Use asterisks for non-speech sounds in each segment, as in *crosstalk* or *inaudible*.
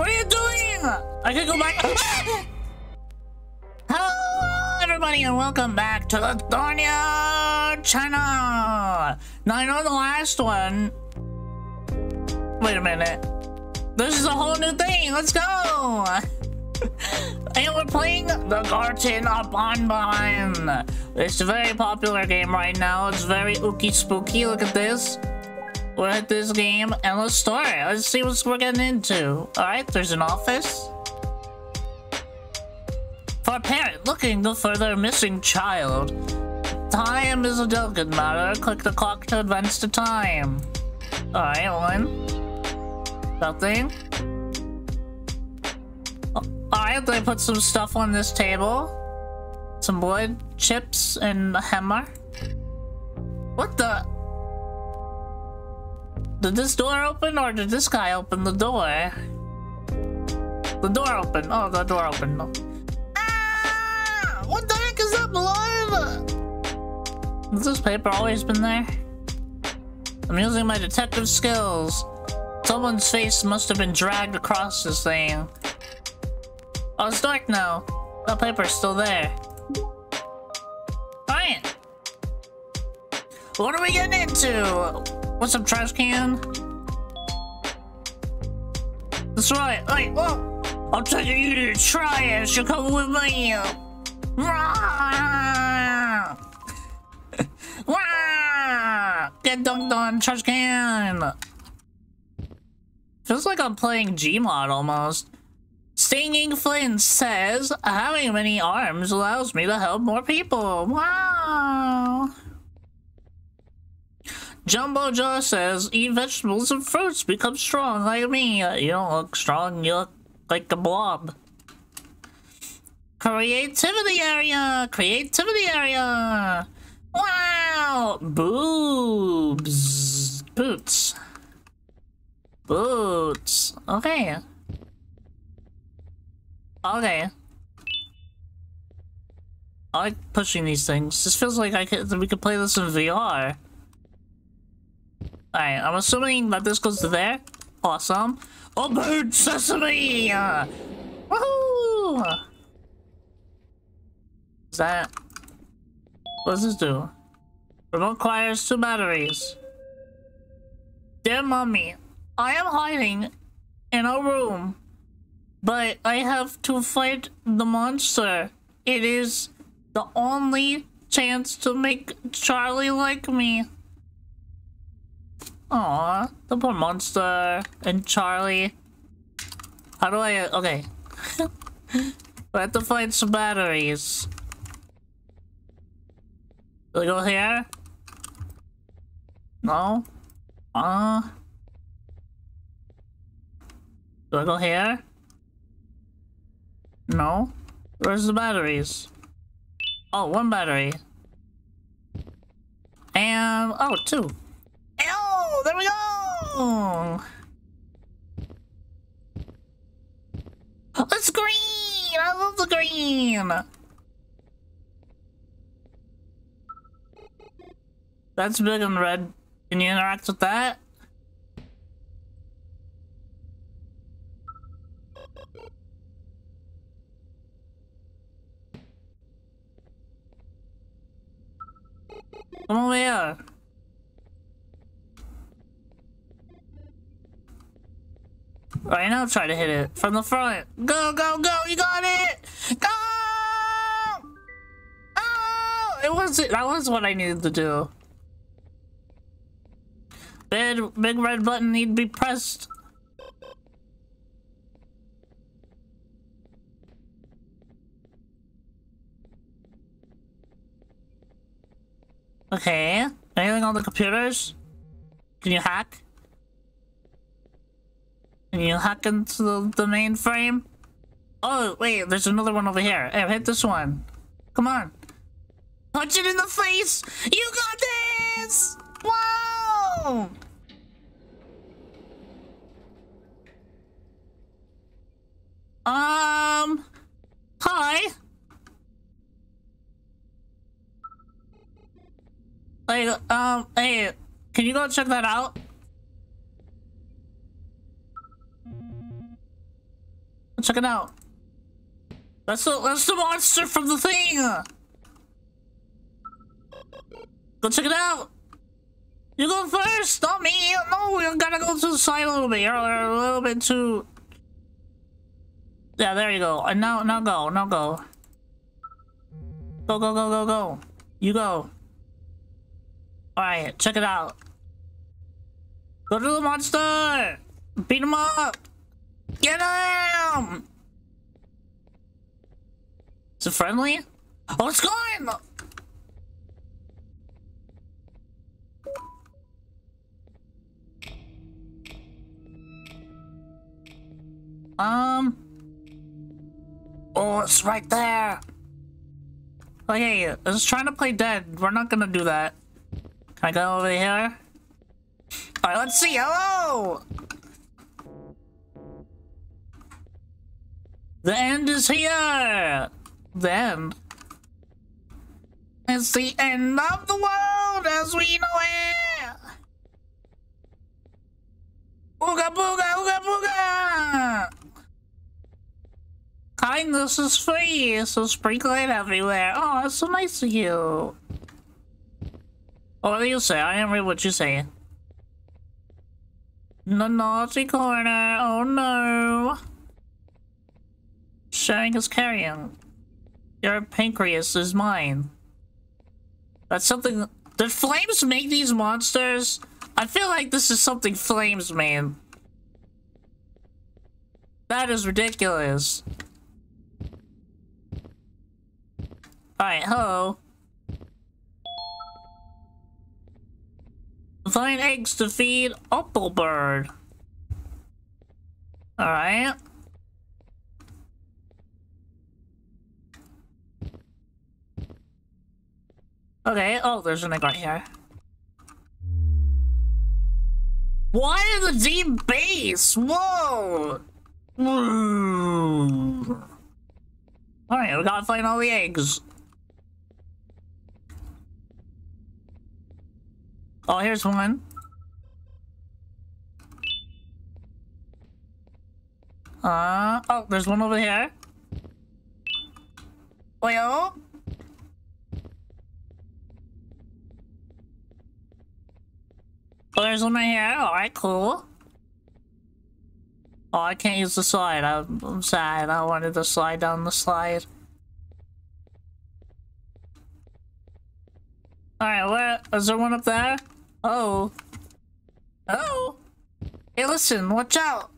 What are you doing? I can go back. *laughs* Hello, everybody, and welcome back to the Thornier channel. Now, I know the last one. Wait a minute. This is a whole new thing. Let's go. *laughs* and we're playing the Garten of BanBan. It's a very popular game right now. It's very ooky spooky. Look at this. We're at this game and let's start. Let's see what we're getting into. Alright, there's an office. For a parent looking for their missing child. Time is a delicate matter. Click the clock to advance the time. Alright, one. Nothing. Alright, they put some stuff on this table. Some wood, chips, and a hammer. What the? Did this door open or did this guy open the door? The door opened. Oh, the door opened. Ah! What the heck is that blood? Has this paper always been there? I'm using my detective skills. Someone's face must have been dragged across this thing. Oh, it's dark now. That paper's still there. Fine. What are we getting into? What's up, trash can? That's right. Wait, whoa. I'll take you to try it. You'll come with me. *laughs* Get dunked on, trash can. Feels like I'm playing Gmod almost. Stinger Flynn says, having many arms allows me to help more people. Wow. Jumbo Josh says, eat vegetables and fruits, become strong like me. You don't look strong, you look like a blob. Creativity area! Creativity area! Wow! Boobs! Boots. Boots. Okay. Okay. I like pushing these things. This feels like I could we could play this in VR. Alright, I'm assuming that this goes to there. Awesome. Bird sesame! Woohoo! Is that... What does this do? Remote requires two batteries. Dear mommy, I am hiding in a room, but I have to fight the monster. It is the only chance to make Charlie like me. Aw, the poor monster and Charlie. How do I... Okay. *laughs* I have to find some batteries. Do I go here? No? Uh... Do I go here? No? Where's the batteries? Oh, one battery. And... Oh, two. There we go! It's green! I love the green! That's big and red. Can you interact with that? Come over here. Right now, try to hit it from the front. Go, go, go! You got it! Go! Oh! It was that was what I needed to do. Big, big red button need to be pressed. Okay. Anything on the computers? Can you hack? Can you hack into the, the mainframe? Oh, wait, there's another one over here. Hey, hit this one. Come on. Punch it in the face! You got this! Wow! Um... Hi? Like, um, hey, can you go check that out? Check it out. That's the that's the monster from the thing. Go check it out. You go first, not me. No, we gotta go to the side a little bit. You're a little bit too. Yeah, there you go. And now, now go, now go. Go, go, go, go, go. You go. Alright, check it out. Go to the monster! Beat him up! Get him! Is it friendly? Oh, it's going! Um. Oh, it's right there. Okay, it's trying to play dead. We're not gonna do that. Can I go over here? Alright, let's see. Hello! The end is here! The end? It's the end of the world as we know it! Ooga booga, ooga booga! Kindness is free, so sprinkle it everywhere. Oh, that's so nice of you. What do you say? I didn't read what you say. The naughty corner, oh no. Sharing is carrying. Your pancreas is mine. That's something... Did Flames make these monsters? I feel like this is something Flames made. That is ridiculous. Alright, hello. Find eggs to feed Opila Bird. Alright. Okay, oh, there's an egg right here. Why is the deep base? Whoa! Alright, we gotta find all the eggs. Oh, here's one. Uh, oh, there's one over here. Well. There's one right here. Alright, cool. Oh, I can't use the slide. I'm, I'm sad. I wanted to slide down the slide. Alright, where? Is there one up there? Oh. Oh. Hey, listen, watch out.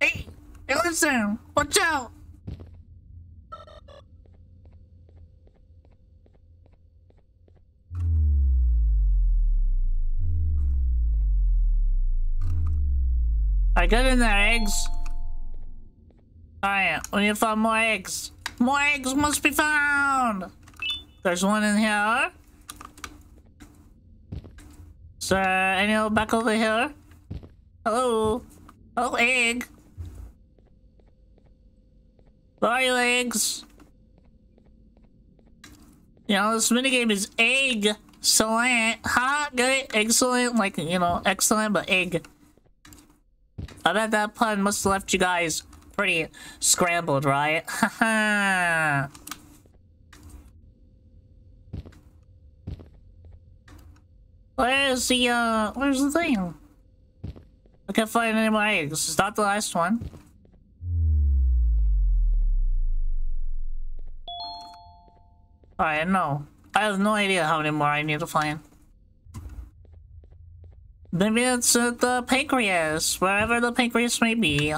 Hey, hey, listen, watch out. I got in there, eggs. Alright, we need to find more eggs. More eggs must be found. There's one in here. Is there any back over here? Hello? Oh, egg. Where are you, eggs? You know, this minigame is egg. Excellent. Ha, good. Excellent. Like, you know, excellent, but egg. I bet that pun must have left you guys pretty scrambled, right? Haha. *laughs* Where's the, uh, where's the thing? I can't find any more eggs. It's not the last one. Alright, no. I have no idea how many more I need to find. Maybe it's at the pancreas, wherever the pancreas may be.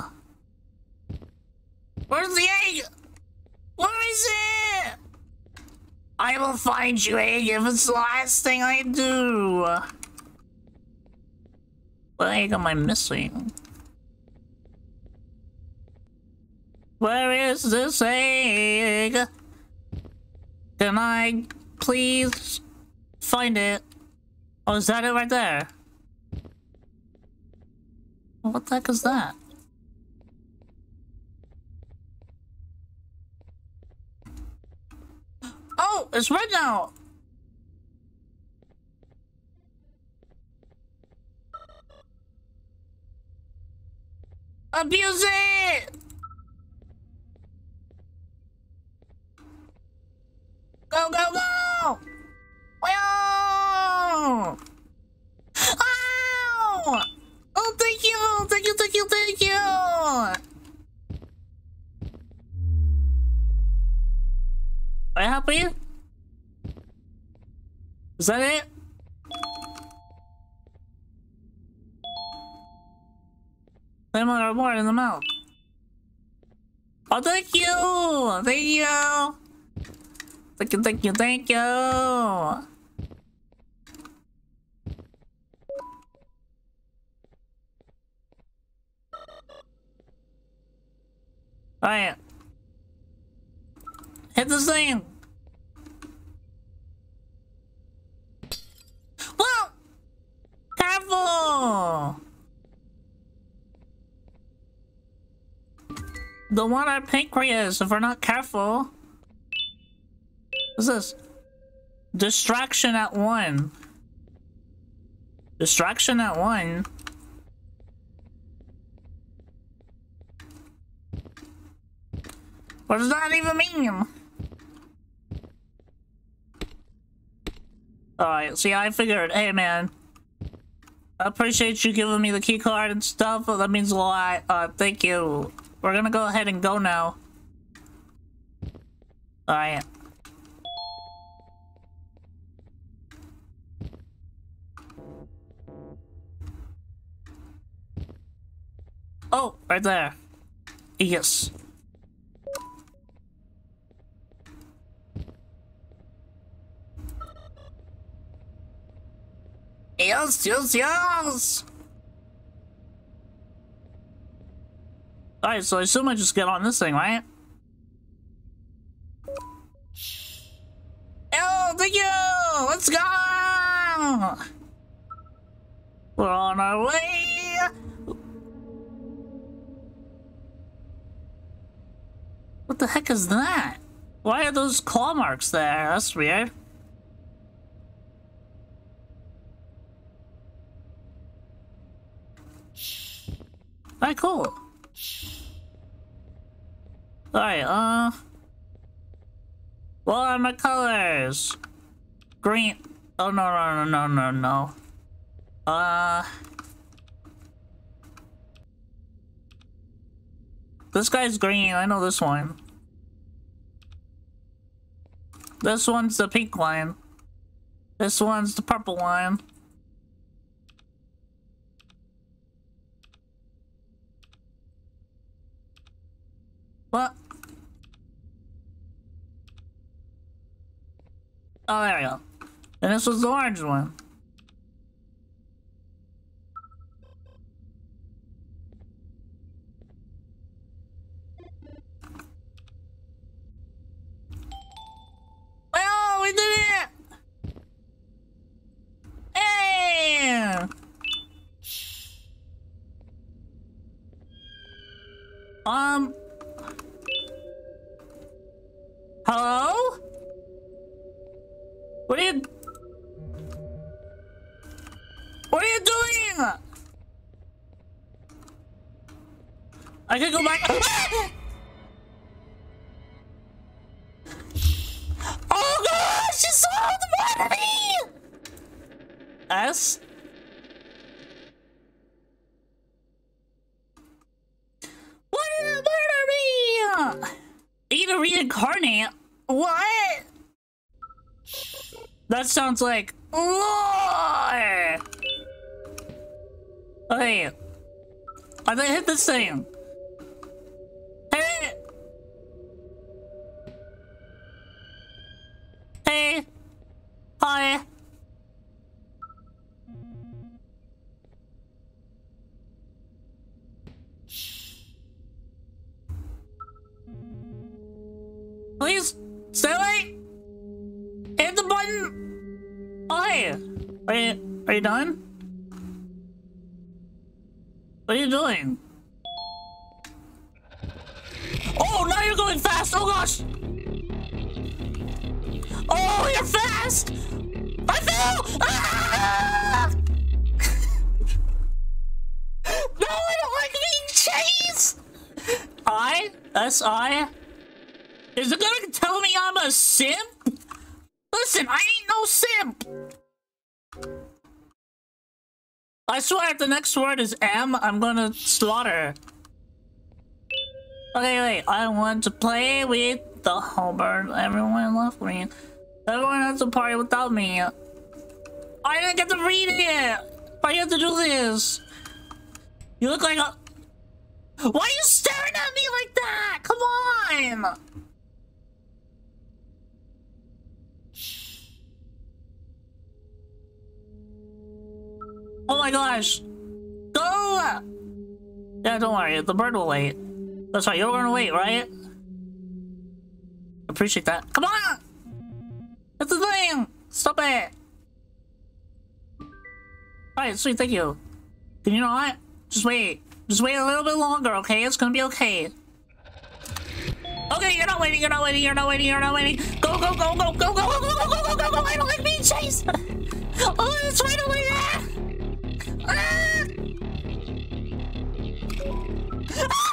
Where's the egg? Where is it? I will find you, egg, if it's the last thing I do. What egg am I missing? Where is this egg? Can I please find it? Oh, is that it right there? What the heck is that? Oh, it's red now. Abuse it! Is that it? Lemon reward in the mouth. Oh, thank you! Thank you! Thank you, thank you, thank you! Alright. Hit the thing! Whoa! Careful! The one our pancreas if we're not careful. What's this? Distraction at one. Distraction at one? What does that even mean? Alright, see, I figured, hey man, I appreciate you giving me the key card and stuff. That means a lot. Uh, thank you. We're gonna go ahead and go now. Alright. Oh, right there. Yes. Yes, yes, yes! Alright, so I assume I just get on this thing, right? Oh, thank you! Let's go! We're on our way! What the heck is that? Why are those claw marks there? That's weird. Alright, cool. Alright, uh... What are my colors? Green. Oh, no, no, no, no, no, no. Uh... This guy's green, I know this one. This one's the pink one. This one's the purple one. What? Oh, there we go. And this was the orange one. *laughs* oh gosh! She saw the me! S? What did murder me? Need to reincarnate? What? That sounds like lore. Hey, I hit this thing. Hey. Hi. Please, stay away! Hit the button! Oh, hey! Are you, are you done? What are you doing? Oh, now you're going fast! Oh, gosh! Oh, you're fast! I fell! Ah! *laughs* no, I don't like being chased! I? S I? Is it gonna tell me I'm a simp? Listen, I ain't no simp! I swear if the next word is M, I'm gonna slaughter. Okay, wait, I want to play with the hell. Everyone left me. Everyone has to party without me. I didn't get to read it! I have to do this! You look like a... Why are you staring at me like that? Come on! Oh my gosh! Go! Yeah, don't worry, the bird will wait. That's right, you're gonna wait, right? Appreciate that. Come on! Stop it! Alright, sweet, thank you. Then you know what? Just wait. Just wait a little bit longer, okay? It's gonna be okay. Okay, you're not waiting, you're not waiting, you're not waiting, you're not waiting. Go, go, go, go, go, go, go, go, go, go, go, go, go! I don't like being chased! Oh, it's right over there! Ah!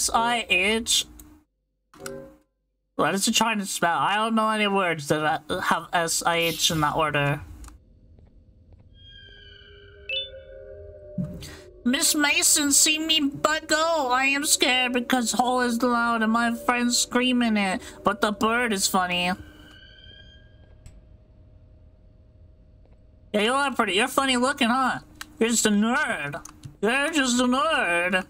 S-I-H What is trying to spell? I don't know any words that have S-I-H in that order. Miss Mason, see me but go. I am scared because hole is loud and my friends screaming it. But the bird is funny. Yeah, you are pretty. You're funny looking, huh? You're just a nerd. You're just a nerd.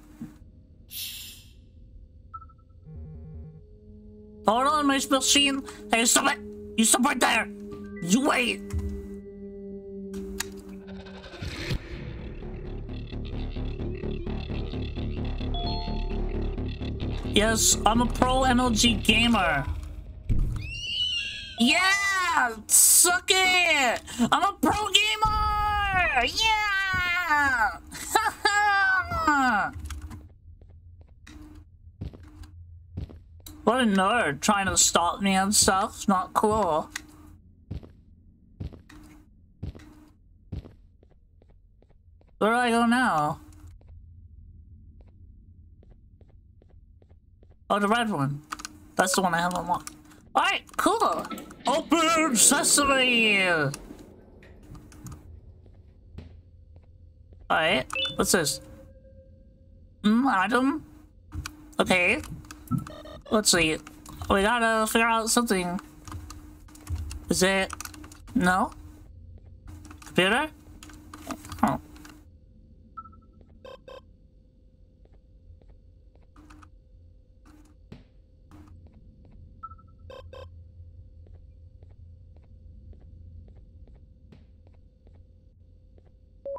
Hold on, Miss Machine. Hey, stop it! You stop right there! You wait! Yes, I'm a pro MLG gamer. Yeah! Suck it! I'm a pro gamer! Yeah! *laughs* what a nerd trying to stop me and stuff. Not cool. Where do I go now? Oh, the red one. That's the one I haven't unlocked. Alright, cool. Open sesame! Alright, what's this? Hmm, item? Okay. Let's see. We gotta figure out something. Is it... No? Computer? Oh.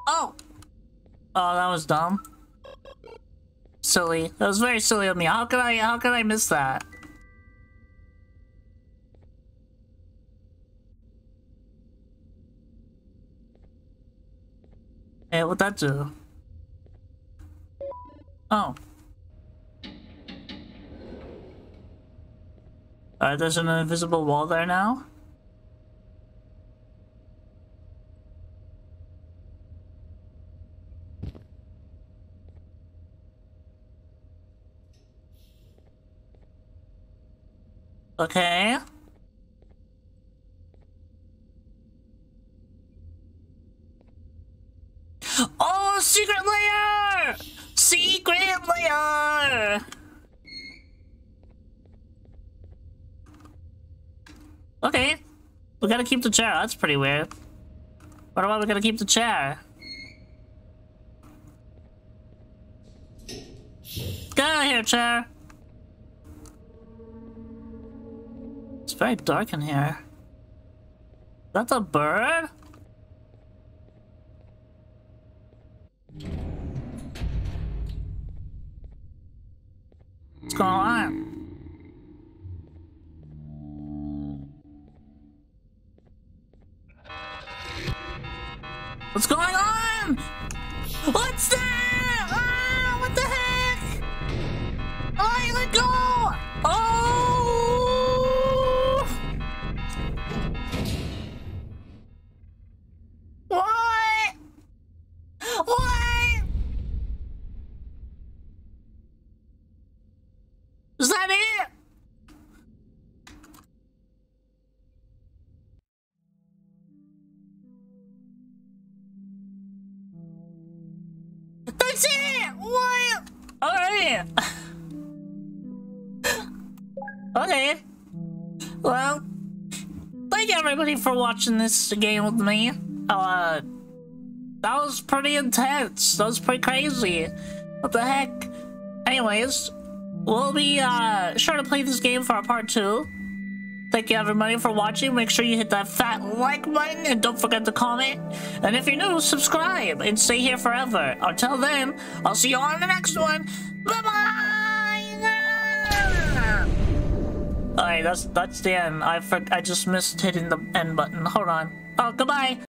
Oh! Oh, that was dumb. Silly. That was very silly of me. How could I, how could I miss that? Hey, what'd that do? Oh. Alright, there's an invisible wall there now? Okay. Oh, secret layer! Secret layer! Okay. We gotta keep the chair. That's pretty weird. What about we gotta keep the chair? Get out of here, chair! Very dark in here. That's a bird? What's going on? What's going on? *laughs* Okay. Well, thank you everybody for watching this game with me. Uh, that was pretty intense. That was pretty crazy. What the heck? Anyways, we'll be uh, sure to play this game for our part two. Thank you everybody for watching. Make sure you hit that fat like button and don't forget to comment. And if you're new, subscribe and stay here forever. Until then, I'll see you on the next one. Bye-bye! Alright, that's that's the end. I I just missed hitting the end button. Hold on. Oh, goodbye!